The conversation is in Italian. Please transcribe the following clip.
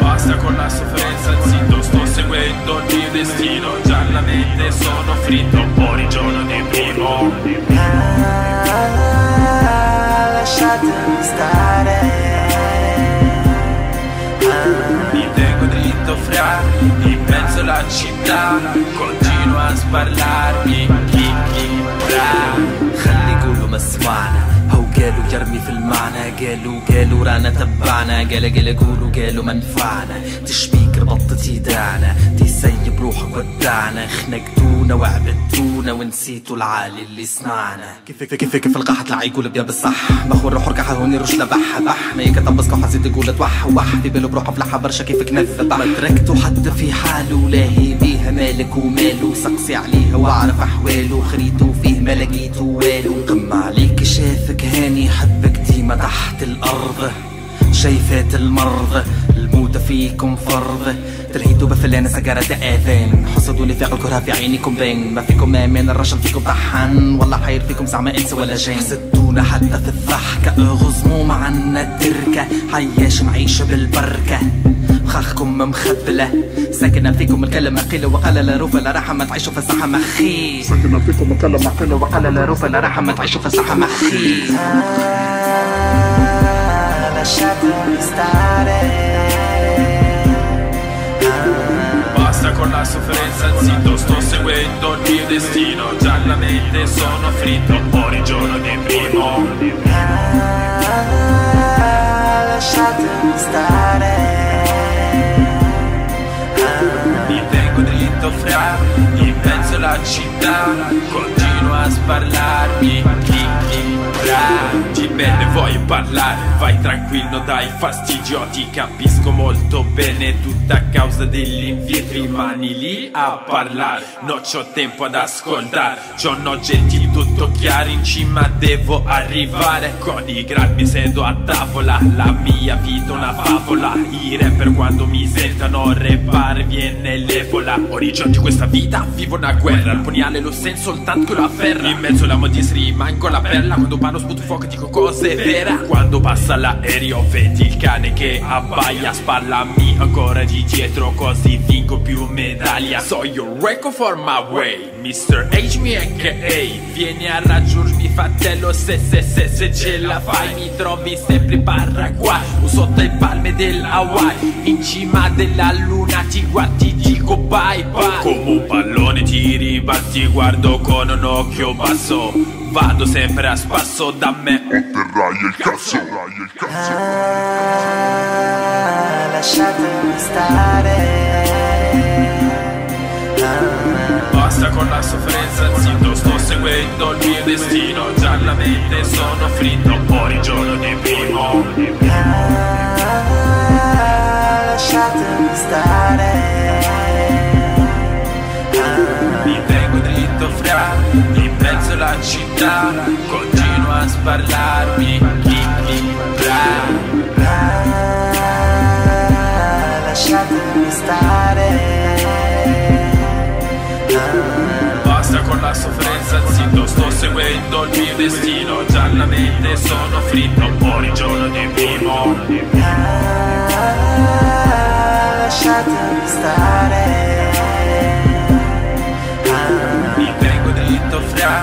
Basta con la sofferenza, zitto, sto seguendo il mio destino. Già la mente sono fritto, fuori giorno la città Continua a sparlarmi Chi, chi, bra خلي يقولوا ما سمعنا قالوا يرمي في المعنى قالوا قالوا رانا تبعنا. قال قال قولوا قالوا منفعنا. تشبيك ربطت ايدانا تسيب روحك ودعنا. خنقتونا وعبدتونا ونسيتوا العالي اللي صنعنا كيف كيف كيف القاحة طلع يقول بيا بالصح؟ بخور روح ركعها هوني رش لبح بح ما يكتب بسكو حسيت يقول توح وح. في باله بروحه فلحة برشا كيف كنف ما تركته حتى في حاله لاهي بيها مالك وماله. سقسي عليها وأعرف أحواله. خريته فيه ما لقيته والو. قم عليك شافك هاني حبك ديما تحت الأرض شايفات المرض الموتى فيكم فرض. تلهيتوا بفلانة سجارة آذان حسدوا لي في الكره في عينيكم بين ما فيكم آمن الرجل فيكم طحن والله حير فيكم زعما إنس ولا جان. حسدونا حتى في الضحكة اغزموا معنا التركة عياش معيشة بالبركة. مخاخكم مخبلة ساكنة فيكم الكلمة قيلة وقال لا روفة لا راحة ما تعيشوا في الصحة مخي ساكنة فيكم الكلمة قيلة وقال لا روفة لا راحة ما تعيشوا في الصحة مخي ah, Lasciatemi stare. cidade, da Continuo a sparlarmi, chi chi bra Ti bene vuoi parlare, vai tranquillo dai fastidio Ti capisco molto bene, tutta a causa degli invieti Rimani lì a parlare, non c'ho tempo ad ascoltare. C'ho oggetti tutto chiari, in cima devo arrivare. Con i gradi mi sedo a tavola, la mia vita una favola. I rapper quando mi sentono repare viene l'ebola Orizzonti questa vita, vivo una guerra. Il pugnale lo sento soltanto la ferra. In mezzo alla modis rimango la perla Quando parlo sputo fuoco dico cose vera. Quando passa l'aereo vedi il cane che abbaia Spallami ancora di dietro così vinco più medaglia. So your record for my way Mr. H mi aka Vieni a raggiungermi fratello se se se se ce la fai. Mi trovi sempre in Paraguay O sotto le palme dell'Hawaii In cima della luna ti guardi dico bye bye. Come un pallone ti ribalti guardo con un occhio basso Vado sempre a spasso da me. Otterrai il cazzo, otterrai il cazzo. Ah, lasciatemi stare. Basta con la sofferenza, zitto, sto seguendo il mio destino. Già la mente sono fritto, fuori giorno di primo. Ah, alla città Continuo a sparlarmi, chi bra Ah, lasciatemi stare. Basta con la sofferenza, zitto, sto seguendo il mio destino. Già la mente sono fritto, fuori giorno di primo. Ah, lasciatemi stare. Mi tengo dritto fra,